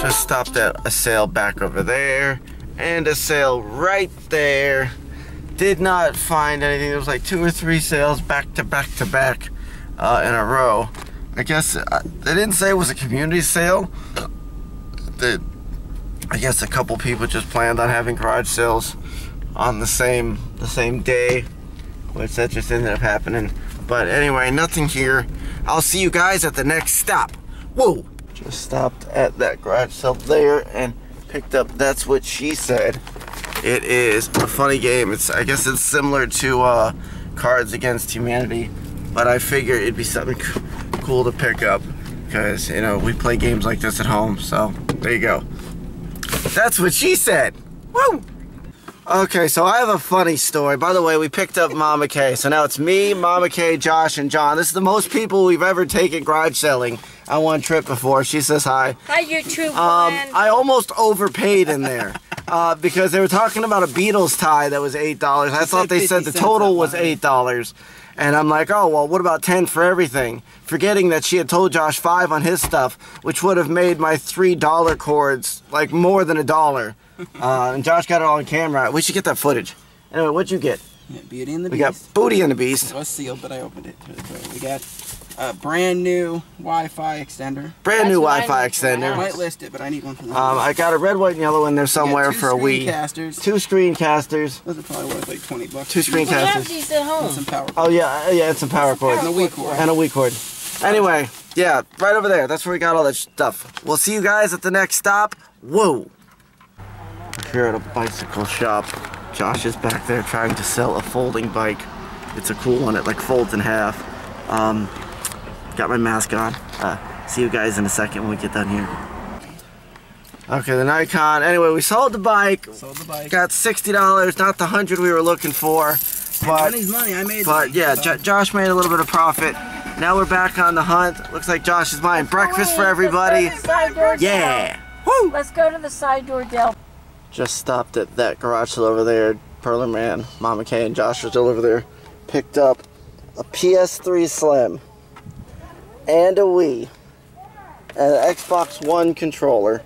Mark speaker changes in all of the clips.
Speaker 1: Just stopped at a sale back over there and a sale right there. Did not find anything. There was like two or three sales back to back to back uh, in a row. I guess uh, they didn't say it was a community sale. I guess a couple people just planned on having garage sales on the same the same day, which that just ended up happening. But anyway, nothing here. I'll see you guys at the next stop. Whoa! Just stopped at that garage sale there and picked up That's What She Said. It is a funny game. It's I guess it's similar to uh, Cards Against Humanity, but I figured it'd be something cool to pick up because you know we play games like this at home. So there you go. That's what she said. Woo! Okay, so I have a funny story. By the way, we picked up Mama K. So now it's me, Mama K, Josh, and John. This is the most people we've ever taken garage selling on one trip before. She says hi.
Speaker 2: Hi, YouTube
Speaker 1: Um,
Speaker 2: friend.
Speaker 1: I almost overpaid in there uh, because they were talking about a Beatles tie that was eight dollars. I thought they said the total was
Speaker 3: up on it.
Speaker 1: eight dollars, and I'm like, oh well, what about ten for everything? Forgetting that she had told Josh five on his stuff, which would have made my three dollar cords like more than a dollar. Uh, and Josh got it all on camera. We should get that footage. Anyway, what'd you get?
Speaker 3: Yeah, Beauty and the
Speaker 1: We
Speaker 3: Beast.
Speaker 1: got Booty and the Beast,
Speaker 3: It was sealed, but I opened it. We got a brand new Wi-Fi extender.
Speaker 1: brand
Speaker 2: That's
Speaker 1: new Wi-Fi
Speaker 2: need for my
Speaker 3: I
Speaker 1: extender.
Speaker 3: might list it, but I need one for the
Speaker 1: Um, I got a red, white, and yellow in there somewhere for a Wii.
Speaker 3: Screencasters.
Speaker 1: Two screencasters.
Speaker 3: Those are probably worth like 20 bucks.
Speaker 1: Two
Speaker 2: we have
Speaker 1: screencasters.
Speaker 2: these at
Speaker 3: And some power.
Speaker 1: Oh yeah, uh, yeah, and some power cords.
Speaker 3: And a Wii cord.
Speaker 1: And a Wii cord. Anyway, yeah, right over there. That's where we got all that stuff. We'll see you guys at the next stop. Whoa. We're here at a bicycle shop. Josh is back there trying to sell a folding bike. It's a cool one. It like folds in half. Um, got my mask on. Uh, see you guys in a second when we get done here. Okay, the Nikon. Anyway, we sold the bike.
Speaker 3: Sold the bike.
Speaker 1: Got sixty dollars, not the hundred we were looking for. But
Speaker 3: Money's money. I made.
Speaker 1: but yeah,
Speaker 3: so-
Speaker 1: Jo- Josh made a little bit of profit. Now we're back on the hunt. Looks like Josh is buying breakfast for everybody.
Speaker 2: Let's go to the side door
Speaker 1: Yeah. Woo!
Speaker 2: Let's go to the side door, Dell.
Speaker 1: Just stopped at that garage sale over there. Perler Man, Mama K, and Josh are still over there. Picked up a PS3 Slim and a Wii and an Xbox One controller.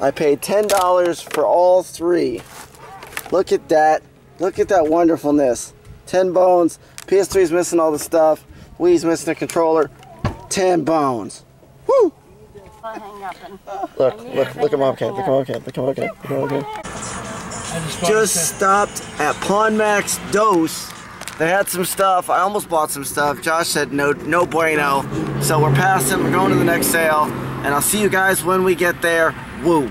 Speaker 1: I paid $10 for all three. Look at that. Look at that wonderfulness. 10 bones. PS3's missing all the stuff. Wii's missing a controller. 10 bones. Woo!
Speaker 2: Hang up and
Speaker 1: Look, look, look at Mom K. Look at Mom K. Look at Mom K. Look at Mom K. Just stopped at Pawn Max Dose. They had some stuff. I almost bought some stuff. Josh said no, no bueno. So we're passing. We're going to the next sale, and I'll see you guys when we get there. Woo.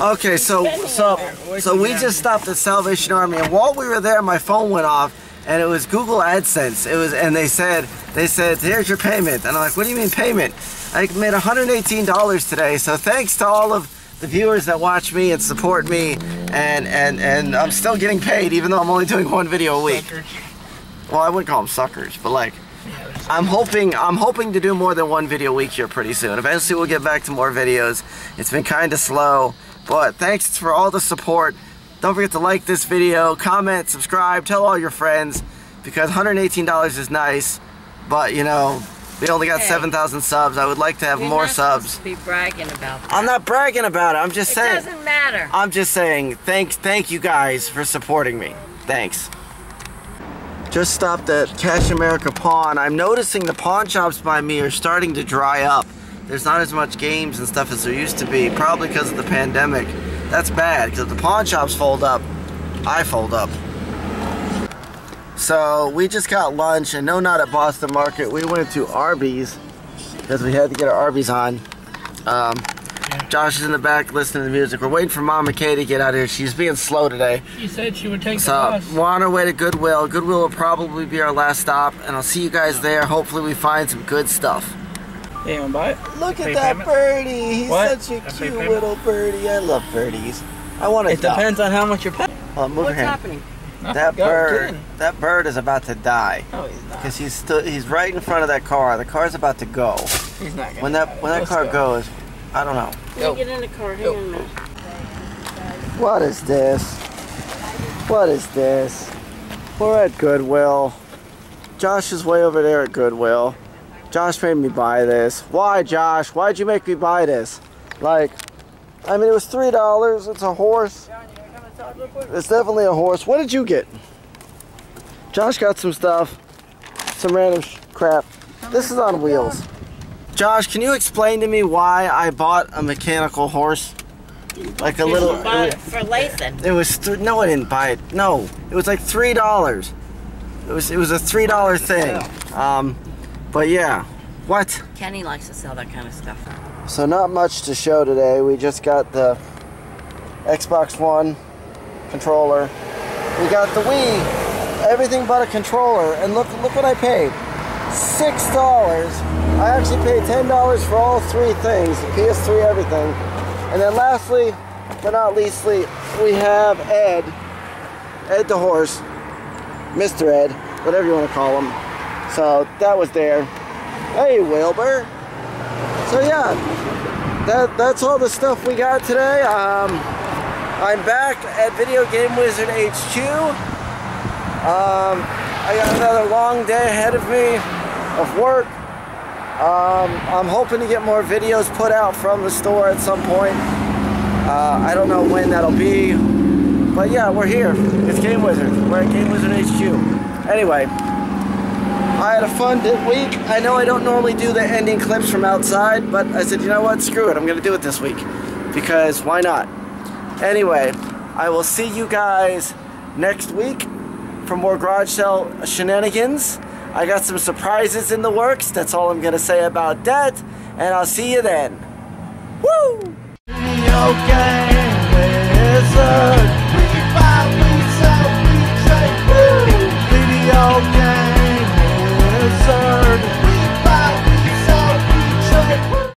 Speaker 1: Okay, so so so we just stopped at Salvation Army, and while we were there, my phone went off, and it was Google AdSense. It was, and they said they said here's your payment, and I'm like, what do you mean payment? I made 118 dollars today. So thanks to all of the viewers that watch me and support me, and and and I'm still getting paid even though I'm only doing one video a week. Well, I wouldn't call them suckers, but like. I'm hoping I'm hoping to do more than one video a week here pretty soon. Eventually we'll get back to more videos. It's been kind of slow, but thanks for all the support. Don't forget to like this video, comment, subscribe, tell all your friends because $118 is nice, but you know, we only got
Speaker 2: Hey.
Speaker 1: 7,000 subs. I would like to have
Speaker 2: You're
Speaker 1: more subs.
Speaker 2: to be bragging about that.
Speaker 1: I'm not bragging about it. I'm just
Speaker 2: It
Speaker 1: saying.
Speaker 2: It doesn't matter.
Speaker 1: I'm just saying, thanks, thank you guys for supporting me. Thanks. Just stopped at Cash America Pawn. I'm noticing the pawn shops by me are starting to dry up. There's not as much games and stuff as there used to be, probably because of the pandemic. That's bad, because if the pawn shops fold up, I fold up. So we just got lunch, and no, not at Boston Market. We went to Arby's because we had to get our Arby's on. Um, Josh is in the back listening to the music. We're waiting for Mama K to get out here. She's being slow today.
Speaker 4: She said she would take the
Speaker 1: So
Speaker 4: bus.
Speaker 1: we're on our way to Goodwill. Goodwill will probably be our last stop, and I'll see you guys there. Hopefully we find some good stuff.
Speaker 3: Hey, you wanna buy it?
Speaker 1: Look
Speaker 4: Pay
Speaker 1: at that
Speaker 4: payment?
Speaker 1: birdie. He's
Speaker 3: What?
Speaker 1: such a
Speaker 4: I pay
Speaker 1: cute little birdie. I love birdies. I want to
Speaker 3: It depends on how much you're paying.
Speaker 1: Oh,
Speaker 2: What's
Speaker 1: hand.
Speaker 2: happening?
Speaker 1: That
Speaker 3: Go,
Speaker 1: bird,
Speaker 3: get
Speaker 1: that bird is about to die
Speaker 3: No, he's not.
Speaker 1: because he's still he's right in front of that car. The car's about to go.
Speaker 3: He's not gonna
Speaker 1: When that
Speaker 3: die.
Speaker 1: when that
Speaker 3: Let's
Speaker 1: car
Speaker 3: go.
Speaker 1: goes, I don't know.
Speaker 2: Let
Speaker 3: Go.
Speaker 2: get in the car. Hang on a.
Speaker 1: What is this? What is this? We're at Goodwill. Josh is way over there at Goodwill. Josh made me buy this. Why, Josh? Why'd you make me buy this? Like, I mean, it was three dollars. It's a horse. It's definitely a horse. What did you get? Josh got some stuff, some random crap. This is on wheels. Josh, can you explain to me why I bought a mechanical horse? Like a little.
Speaker 2: It for Lathan.
Speaker 1: It was no, I didn't buy it. No, it was like three dollars. It was it was a three dollar thing. Um, but yeah, what?
Speaker 2: Kenny likes to sell that kind of stuff.
Speaker 1: So not much to show today. We just got the Xbox One controller. We got the Wii. Everything but a controller. And look look what I paid. Six dollars. I actually paid ten dollars for all three things. The PS3, everything. And then lastly, but not leastly, we have Ed. Ed the horse. Mr. Ed. Whatever you want to call him. So that was there. Hey Wilbur. So yeah, that that's all the stuff we got today. Um, I'm back at Video Game Wizard HQ. Um, I got another long day ahead of me of work. Um, I'm hoping to get more videos put out from the store at some point. Uh, I don't know when that'll be, but yeah, we're here. It's Game Wizard. We're at Game Wizard HQ. Anyway, I had a fun week. I know I don't normally do the ending clips from outside, but I said, you know what? Screw it. I'm going to do it this week. Because why not? Anyway, I will see you guys next week for more garage sale shenanigans. I got some surprises in the works. That's all I'm going to say about that. And I'll see you then. Woo! Okay.